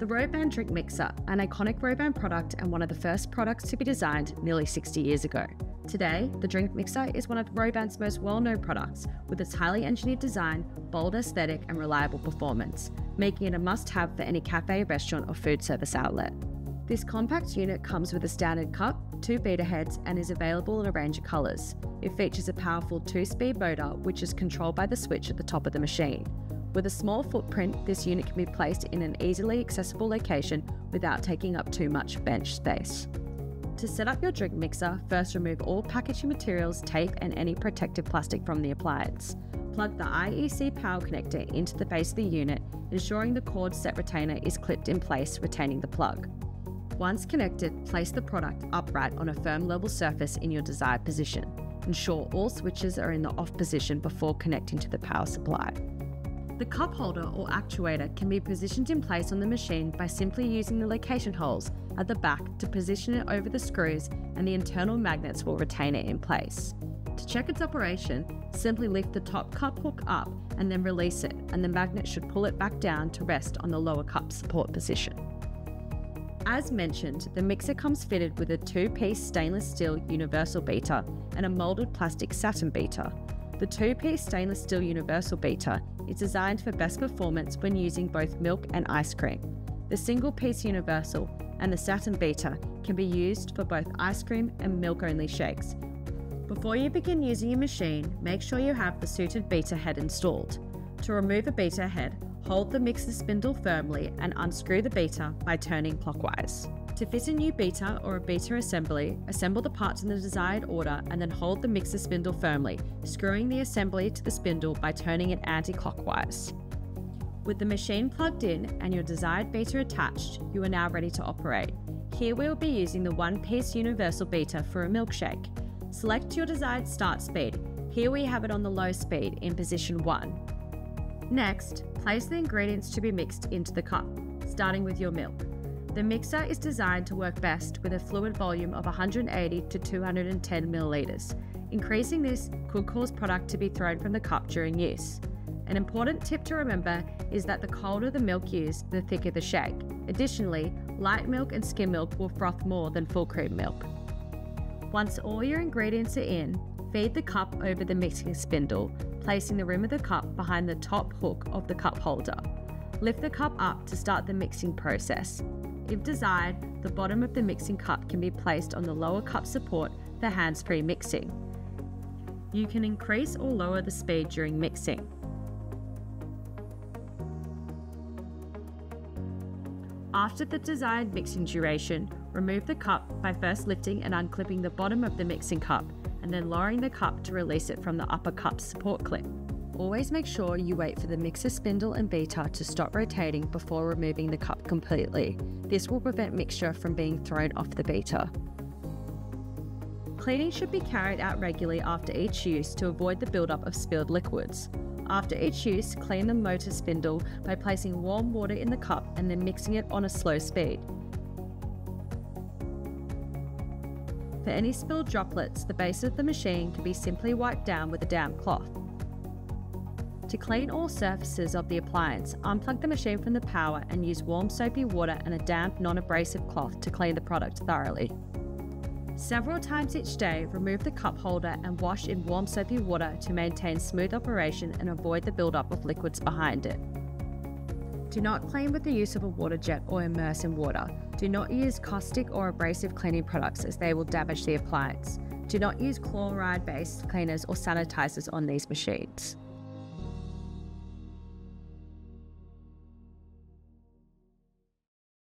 The Roband Drink Mixer, an iconic Roband product and one of the first products to be designed nearly 60 years ago. Today, the Drink Mixer is one of Roband's most well known products with its highly engineered design, bold aesthetic, and reliable performance, making it a must have for any cafe, restaurant, or food service outlet. This compact unit comes with a standard cup, two beater heads, and is available in a range of colours. It features a powerful two speed motor, which is controlled by the switch at the top of the machine. With a small footprint, this unit can be placed in an easily accessible location without taking up too much bench space. To set up your drink mixer, first remove all packaging materials, tape, and any protective plastic from the appliance. Plug the IEC power connector into the base of the unit, ensuring the cord set retainer is clipped in place, retaining the plug. Once connected, place the product upright on a firm level surface in your desired position. Ensure all switches are in the off position before connecting to the power supply. The cup holder or actuator can be positioned in place on the machine by simply using the location holes at the back to position it over the screws and the internal magnets will retain it in place. To check its operation, simply lift the top cup hook up and then release it and the magnet should pull it back down to rest on the lower cup support position. As mentioned, the mixer comes fitted with a two-piece stainless steel universal beater and a moulded plastic satin beater. The two-piece stainless steel universal beater is designed for best performance when using both milk and ice cream. The single piece universal and the satin beater can be used for both ice cream and milk only shakes. Before you begin using your machine, make sure you have the suited beater head installed. To remove a beater head, hold the mixer spindle firmly and unscrew the beater by turning clockwise. To fit a new beater or a beater assembly, assemble the parts in the desired order and then hold the mixer spindle firmly, screwing the assembly to the spindle by turning it anti-clockwise. With the machine plugged in and your desired beater attached, you are now ready to operate. Here we will be using the one-piece universal beater for a milkshake. Select your desired start speed. Here we have it on the low speed in position 1. Next, place the ingredients to be mixed into the cup, starting with your milk. The mixer is designed to work best with a fluid volume of 180 to 210 milliliters. Increasing this could cause product to be thrown from the cup during use. An important tip to remember is that the colder the milk used, the thicker the shake. Additionally, light milk and skim milk will froth more than full cream milk. Once all your ingredients are in, feed the cup over the mixing spindle, placing the rim of the cup behind the top hook of the cup holder. Lift the cup up to start the mixing process. If desired, the bottom of the mixing cup can be placed on the lower cup support for hands-free mixing. You can increase or lower the speed during mixing. After the desired mixing duration, remove the cup by first lifting and unclipping the bottom of the mixing cup and then lowering the cup to release it from the upper cup support clip. Always make sure you wait for the mixer spindle and beater to stop rotating before removing the cup completely. This will prevent mixture from being thrown off the beater. Cleaning should be carried out regularly after each use to avoid the buildup of spilled liquids. After each use, clean the motor spindle by placing warm water in the cup and then mixing it on a slow speed. For any spilled droplets, the base of the machine can be simply wiped down with a damp cloth. To clean all surfaces of the appliance, unplug the machine from the power and use warm soapy water and a damp, non-abrasive cloth to clean the product thoroughly. Several times each day, remove the cup holder and wash in warm soapy water to maintain smooth operation and avoid the buildup of liquids behind it. Do not clean with the use of a water jet or immerse in water. Do not use caustic or abrasive cleaning products as they will damage the appliance. Do not use chloride based cleaners or sanitizers on these machines.